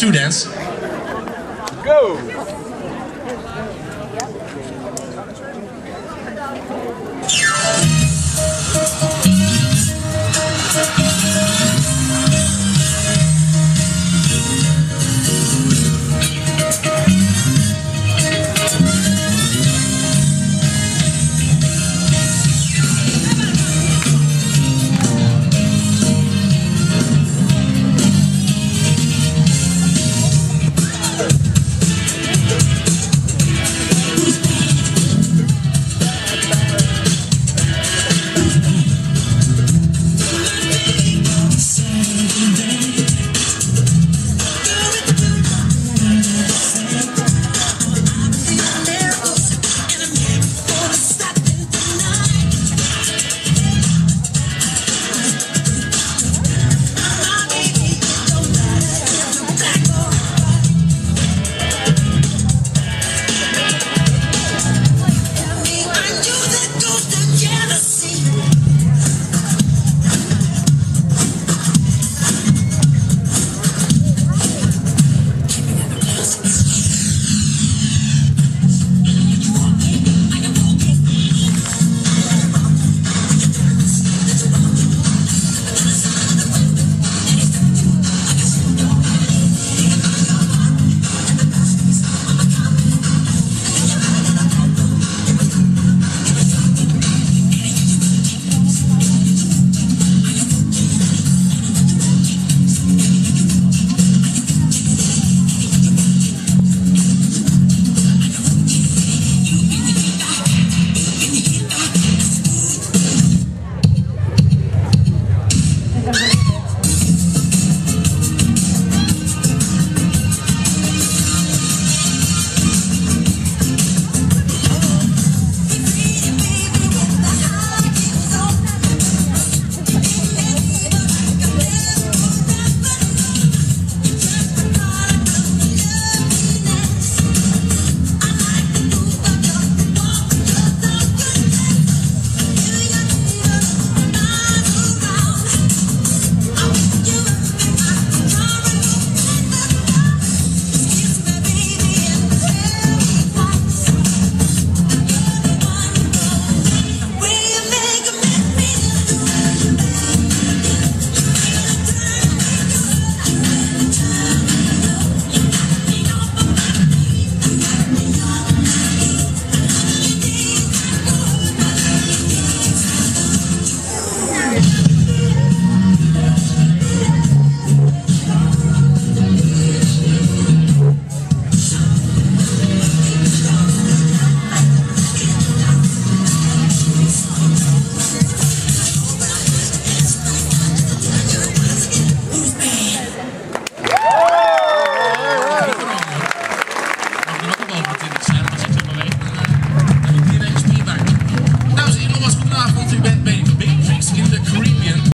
two dance. Go!